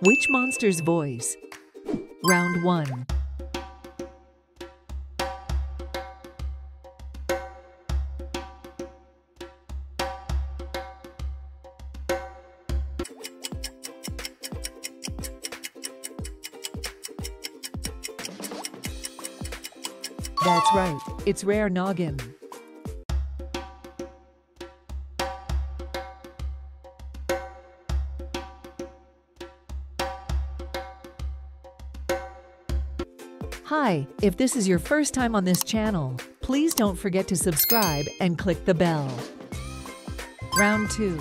Which monster's voice? Round 1. That's right, it's Rare Noggin. Hi, if this is your first time on this channel, please don't forget to subscribe and click the bell. Round 2.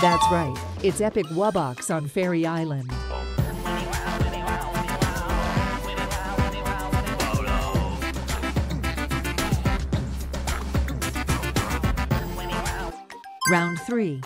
That's right, it's Epic Wubbox on Faerie Island. Round 3.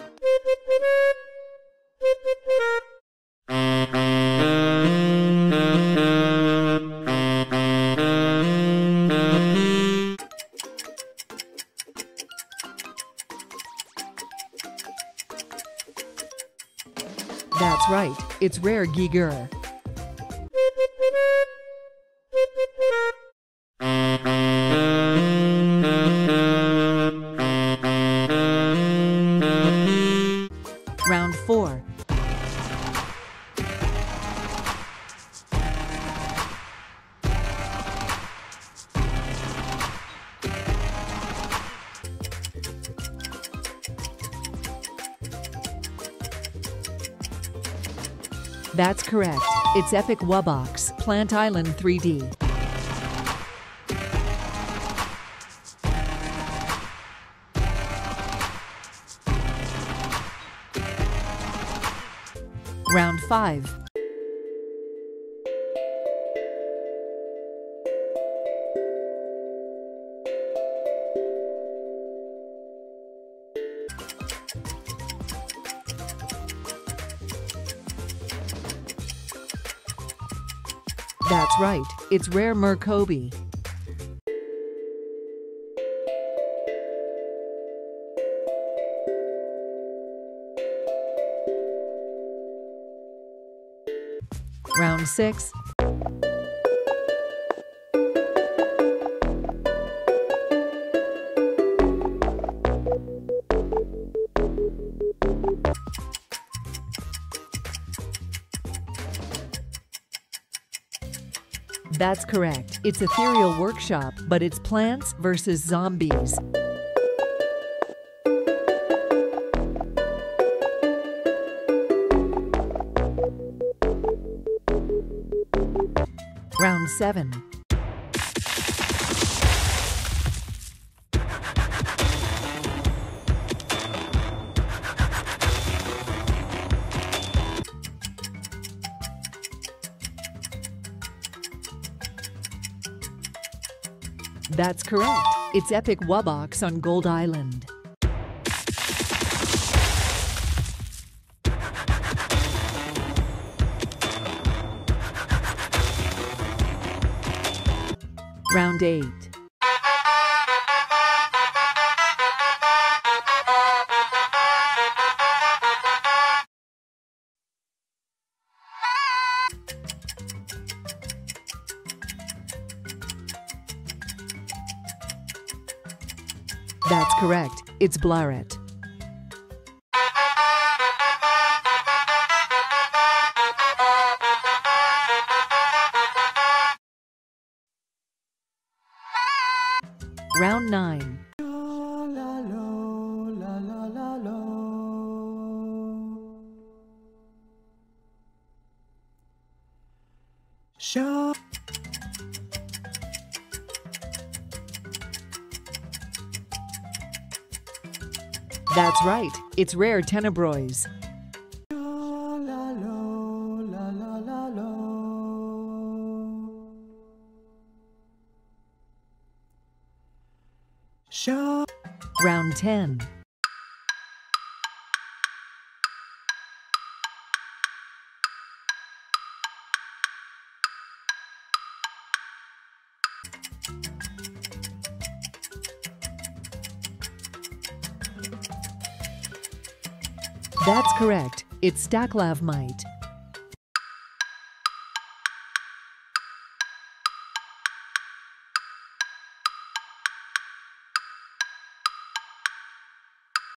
That's right, it's Rare Gheegur. That's correct. It's Epic Wubbox, Plant Island 3D. Round 5. That's right, it's Rare Murkobe. Round 6. That's correct. It's Ethereal Workshop, but it's plants versus zombies. Round 7. That's correct. It's Epic Wubbox on Gold Island. Round 8. That's correct. It's Blarret. Round 9. Show. That's right. It's Rare Tenebroise. Show. Round 10. That's correct. It's Staclavmite.